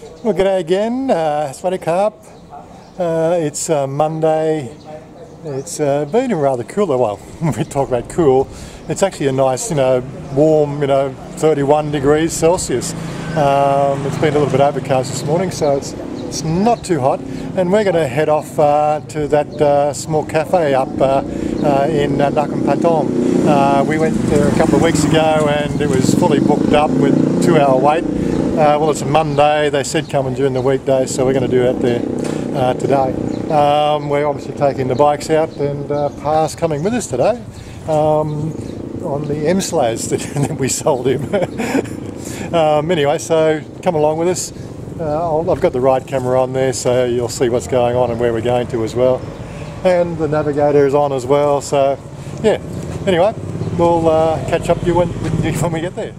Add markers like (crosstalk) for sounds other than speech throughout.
Well, g'day again, uh. Uh, it's uh, Monday. It's uh, been rather cool. Well, (laughs) we talk about cool, it's actually a nice, you know, warm, you know, 31 degrees Celsius. Um, it's been a little bit overcast this morning, so it's it's not too hot. And we're going to head off uh, to that uh, small cafe up uh, uh, in uh, Nakhon we went there a couple of weeks ago and it was fully booked up with two hour wait. Uh, well, it's a Monday. They said coming during the weekdays, so we're going to do it there uh, today. Um, we're obviously taking the bikes out and uh, Pa's coming with us today um, on the M Slaz (laughs) that we sold him. (laughs) um, anyway, so come along with us. Uh, I've got the ride camera on there, so you'll see what's going on and where we're going to as well. And the navigator is on as well, so yeah. Anyway, we'll uh, catch up you when, when we get there.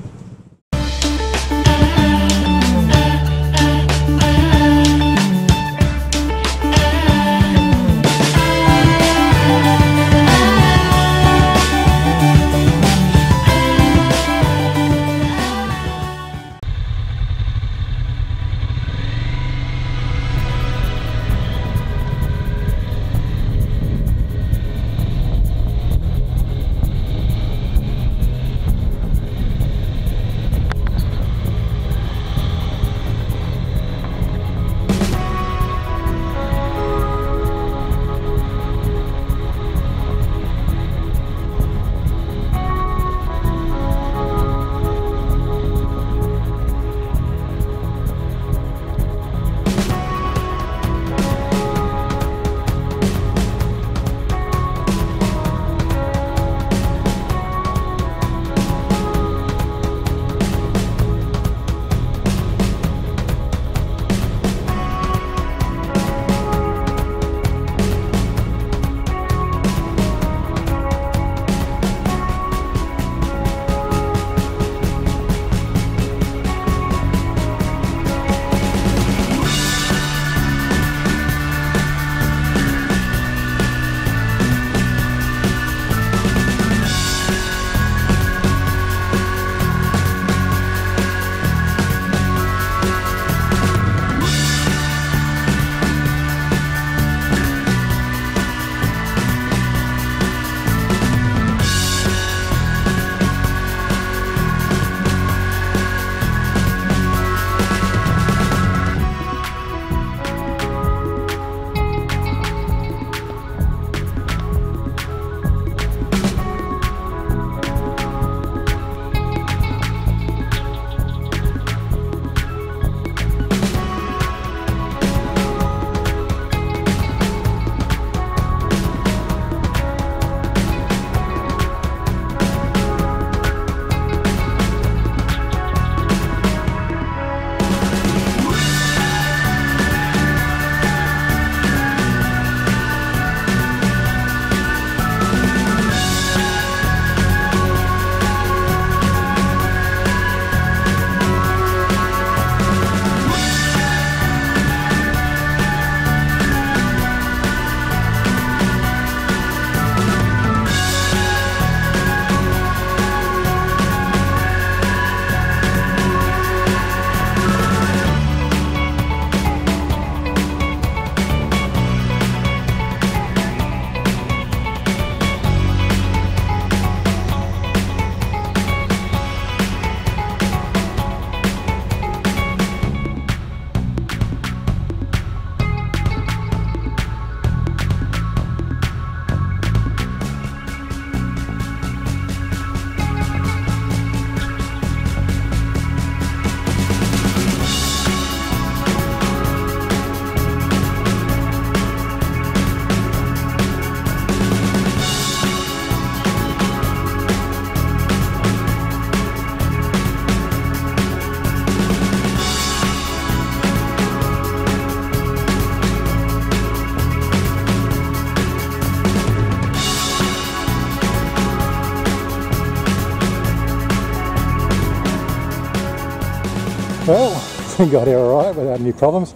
Well, (laughs) we got here alright without any problems.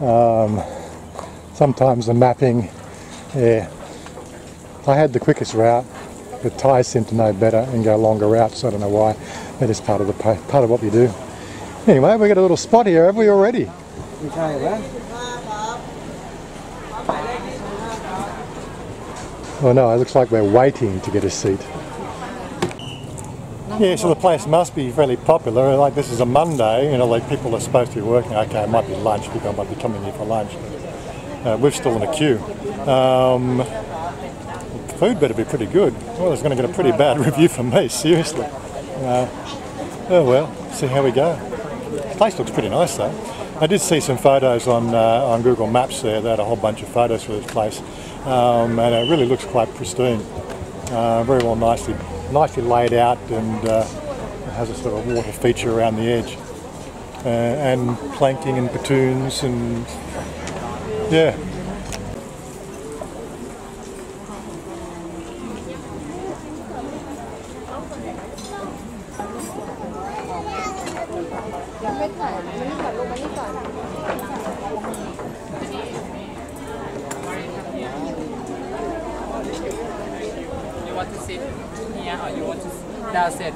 Um, sometimes the mapping, yeah, I had the quickest route, but tyres seem to know better and go longer routes, so I don't know why. That is part of the part of what we do. Anyway, we got a little spot here, have we already? Oh no, it looks like we're waiting to get a seat. Yeah, so the place must be fairly popular. Like this is a Monday, you know, like people are supposed to be working. Okay, it might be lunch, people might be coming here for lunch. Uh, we're still in a queue. Um, food better be pretty good. Well, it's going to get a pretty bad (laughs) review from me, seriously. Uh, oh well, see how we go. The place looks pretty nice though. I did see some photos on uh, on Google Maps there. They had a whole bunch of photos for this place, um, and it really looks quite pristine. Uh, very well, nicely nicely laid out, and uh, has a sort of water feature around the edge, uh, and planking and platoons, and yeah. You want to sit here or you want to downstairs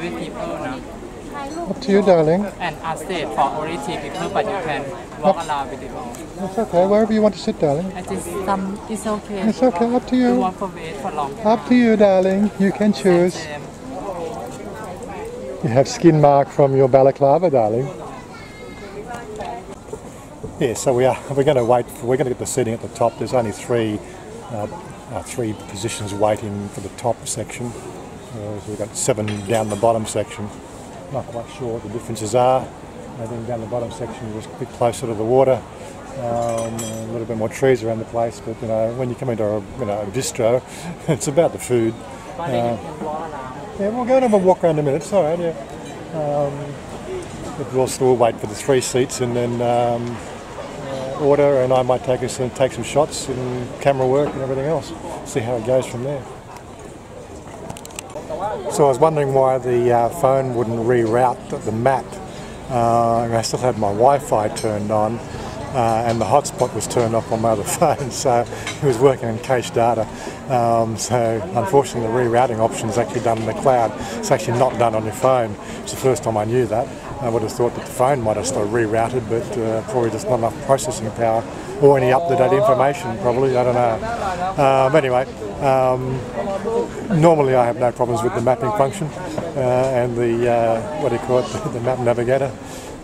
people now? Up to you, darling. And upstairs for only three people, but you can walk around with it all. It's okay. Wherever you want to sit, darling. I think some it's okay. It's okay. Up to You you. want to wait for long. Up to you, darling. You can choose. You have skin mark from your balaclava, darling. Yeah, so we are. We're going to wait. For, we're going to get the seating at the top. There's only three, uh, uh, three positions waiting for the top section. Uh, so we've got seven down the bottom section. Not quite sure what the differences are. I think down the bottom section was a bit closer to the water. Um, a little bit more trees around the place, but you know, when you come into a you know a bistro, (laughs) it's about the food. But then you can walk around. Yeah, we'll go and have a walk around in a minute. It's all right, yeah. Um, but we'll still wait for the three seats and then um, uh, order, and I might take us and take some shots and camera work and everything else. See how it goes from there. So I was wondering why the uh, phone wouldn't reroute the, map. Uh, I still had my Wi-Fi turned on, uh, and the hotspot was turned off on my other (laughs) phone, so it was working in cache data. Um, so unfortunately, the rerouting option is actually done in the cloud. It's actually not done on your phone. It's the first time I knew that. I would have thought that the phone might have still rerouted, but uh, probably just not enough processing power or any up-to-date information. Probably I don't know. Um, anyway, um, normally I have no problems with the mapping function uh, and the uh, what do you call it, (laughs) the map navigator.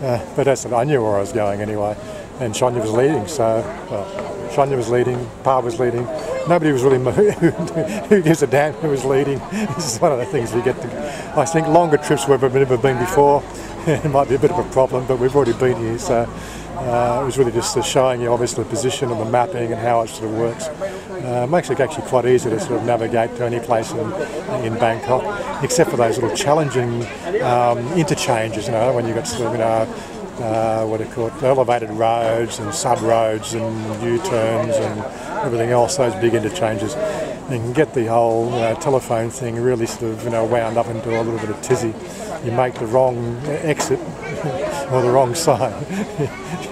Uh, but as I knew where I was going anyway, and Chanya was leading. So, well, was leading, Pa was leading. Nobody was really (laughs) who gives a damn who was leading? (laughs) This is one of the things we get to. I think longer trips where we've never been before. it might be a bit of a problem, but we've already been here, so uh, it was really just showing you obviously the position and the mapping and how it sort of works. Uh, makes it actually quite easy to sort of navigate to any place in, in Bangkok, except for those little challenging um, interchanges, you know, when you've got sort of, you know, uh, what do you call it, elevated roads and sub-roads and U-turns and everything else, those big interchanges. You can get the whole you know, telephone thing really sort of, you know, wound up into a little bit of tizzy. You make the wrong exit (laughs) or the wrong sign. (laughs)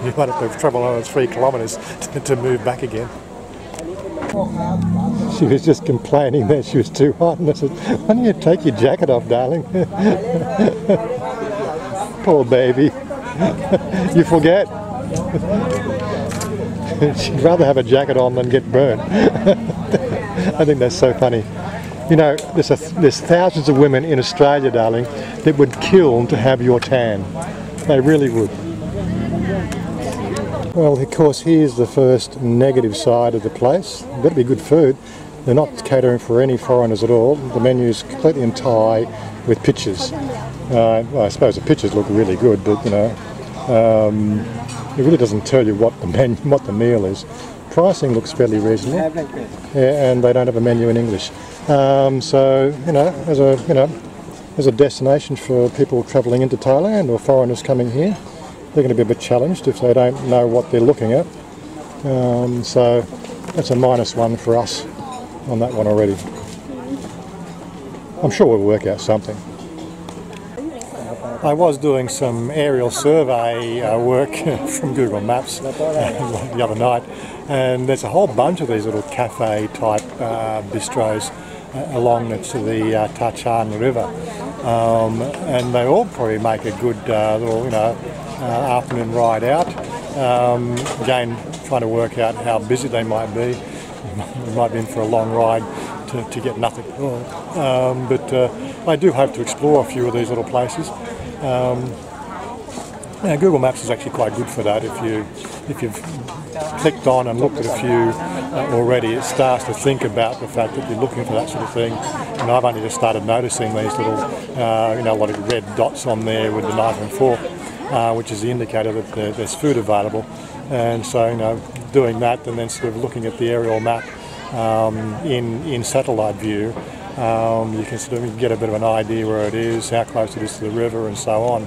you might have to travel another three kilometres (laughs) to, to move back again. She was just complaining that she was too hot, and I said, "Why don't you take your jacket off, darling?" (laughs) Poor baby. (laughs) you forget. (laughs) She'd rather have a jacket on than get burned. I think that's so funny. You know, there's, a, there's thousands of women in Australia, darling, that would kill to have your tan. They really would. Well, of course, here's the first negative side of the place. Better be good food. They're not catering for any foreigners at all. The menu is completely in Thai with pictures. Uh, well, I suppose the pictures look really good, but you know, um, it really doesn't tell you what the menu, (laughs) what the meal is. Pricing looks fairly reasonable. Yeah, and they don't have a menu in English. Um, so you know, as a you know, as a destination for people travelling into Thailand or foreigners coming here, they're going to be a bit challenged if they don't know what they're looking at. Um, so that's a minus one for us on that one already. I'm sure we'll work out something. I was doing some aerial survey uh, work (laughs) from Google Maps (laughs) the other night, and there's a whole bunch of these little cafe type uh, bistros uh, along the, to the uh, Tha Chin River. Um, and they all probably make a good uh, little, you know, uh, afternoon ride out. Um, again, trying to work out how busy they might be. (laughs) We might be in for a long ride to, to get nothing. Um, but uh, I do hope to explore a few of these little places. Um, Google Maps is actually quite good for that. If you if you've clicked on and looked at a few uh, already, it starts to think about the fact that you're looking for that sort of thing. And I've only just started noticing these little, uh, you know, a lot of red dots on there with the knife and fork, uh, which is the indicator that there, there's food available. And so, you know, doing that and then sort of looking at the aerial map um, in in satellite view, um, you can sort of get a bit of an idea where it is, how close it is to the river, and so on.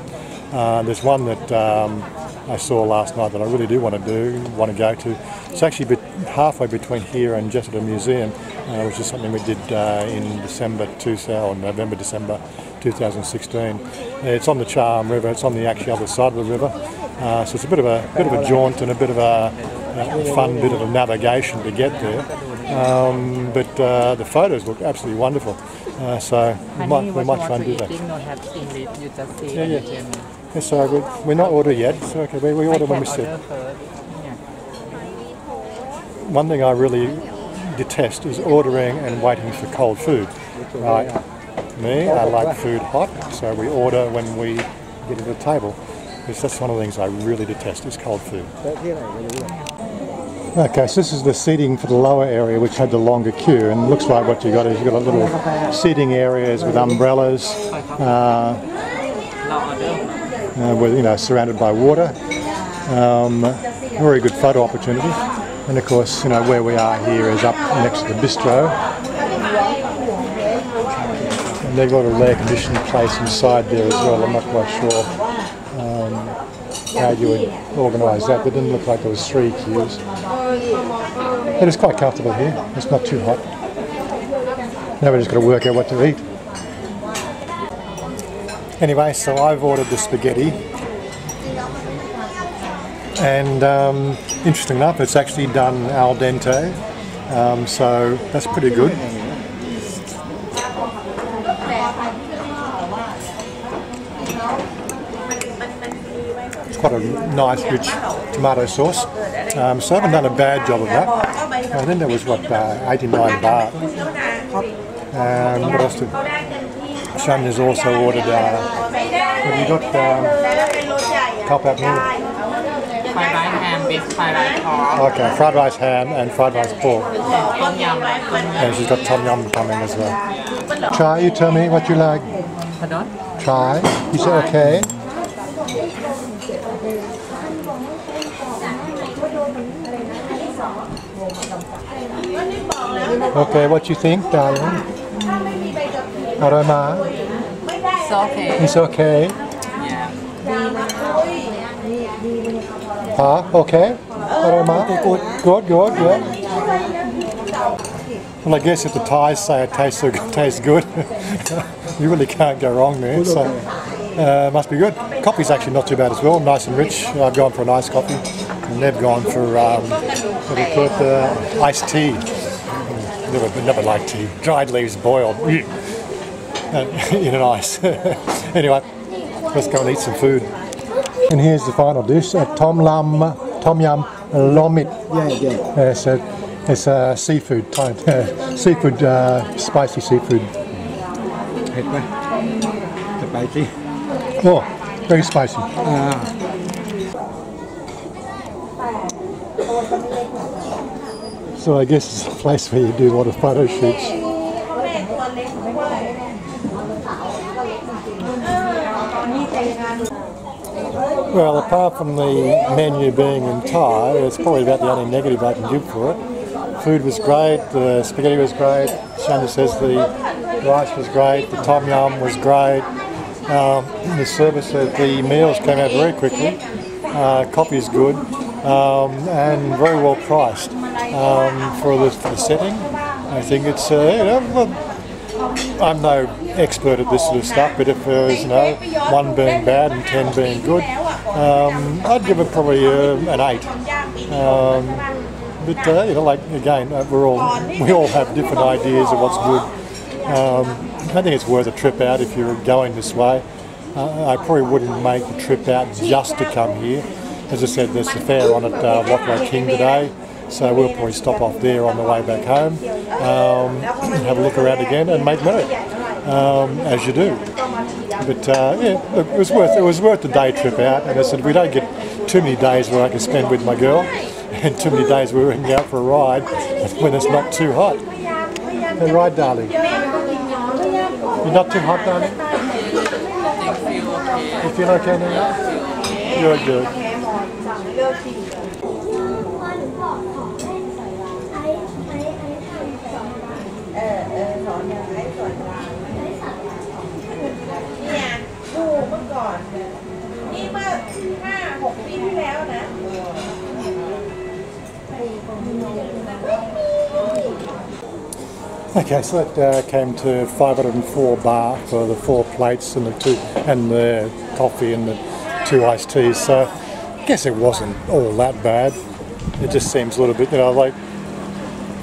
Uh, there's one that um, I saw last night that I really do want to do, want to go to. It's actually halfway between here and Jesada Museum, uh, which is something we did uh, in December 2000, or November, December 2016. It's on the Charm River. It's on the actually other side of the river, uh, so it's a bit of a bit of a jaunt and a bit of a, a fun bit of a navigation to get there. Um, but uh, the photos look absolutely wonderful, uh, so we might, we might try and do that. Eating, no have English, you just say Yeah, yeah. Yes, so we, we're not ordered yet. So okay, we, we order when we sit. Yeah. One thing I really detest is ordering and waiting for cold food. Right. Me, I like food hot, so we order when we get to the table. Because that's one of the things I really detest is cold food. Okay, so this is the seating for the lower area, which had the longer queue, and looks like what you got is you got a little seating areas with umbrellas, uh, uh, with you know surrounded by water. Um, very good photo opportunity, and of course you know where we are here is up next to the bistro, and they've got a air conditioned place inside there as well. I'm not quite sure um, how you would organise that. It didn't look like there was three queues. It is quite comfortable here. It's not too hot. Now we're just got to work out what to eat. Anyway, so I've ordered the spaghetti, and um, interesting enough, it's actually done al dente, um, so that's pretty good. quite a nice rich tomato sauce. Um, so I haven't done a bad job of that. And then there was what uh, 89 baht. Um, what else did has also ordered? Uh, have you got um, cup up here? Fried rice ham, beef fried rice pork. Okay, fried rice ham and fried rice pork. And she's got tom yum coming as well. Try, you tell me what you like. Pardon? Try. You say okay. Okay, what you think, darling? Aroma? It's okay. It's okay? Yeah. Huh? Okay? Aroma? Good, good, good. Well, I guess if the Thais say it tastes, so good, (laughs) tastes good, (laughs) you really can't go wrong there. So, uh, must be good. Coffee's actually not too bad as well, nice and rich. I've gone for a nice coffee, and they've gone for um, what do you call it, uh, iced tea they would never like to. Dried leaves boiled (laughs) (laughs) in an ice. (laughs) anyway, let's go and eat some food. And here's the final dish, uh, tom, lam, tom yum lomit. Yeah, yeah. Uh, so it's uh, seafood type, uh, seafood, spicy seafood. Spicy. Oh, very spicy. Ah. So I guess it's a place where you do a lot of photo shoots. Well, apart from the menu being in Thai, it's probably about the only negative I can give for it. Food was great, the spaghetti was great, Chanya says the rice was great, the tom yum was great, um, the service of the meals came out very quickly, uh, is good, um, and very well priced um, for, the, the setting. I think it's, uh, you know, I'm no expert at this sort of stuff, but if there was, you know, one being bad and ten being good, um, I'd give it probably uh, an eight. Um, but uh, you know, like again, uh, we're all (laughs) we all have different ideas of what's good Um, I think it's worth a trip out if you're going this way. Uh, I probably wouldn't make the trip out just to come here. As I said, there's a fair on at uh, King today, so we'll probably stop off there on the way back home, um, have a look around again, and make merry, um, as you do. But uh, yeah, it was worth it was worth the day trip out. And I said we don't get too many days where I can spend with my girl, and too many days where we can go out for a ride when it's not too hot. Hey, right, darling. You're not too hot, darling. You feel okay now? Good, good. Okay, so that uh, came to 504 baht for the four plates and the two and the coffee and the two iced teas. So I guess it wasn't all that bad. It just seems a little bit, you know, like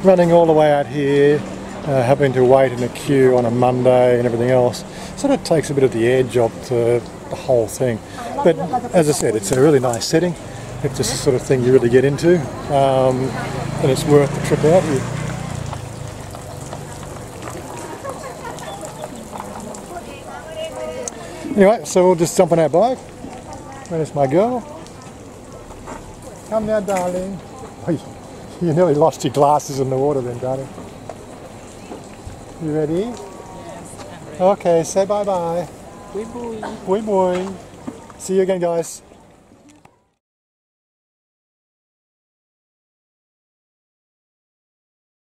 running all the way out here, uh, having to wait in a queue on a Monday and everything else. Sort of takes a bit of the edge off the, the whole thing. But as I said, it's a really nice setting. If this is the sort of thing you really get into, um, then it's worth the trip out here. Anyway, so we'll just jump on our bike. Where's my girl? Come now, darling. Oh, you- nearly lost your glasses in the water then, darling. You ready? Okay, say bye-bye. Bye bye. Bye bye. See you again, guys.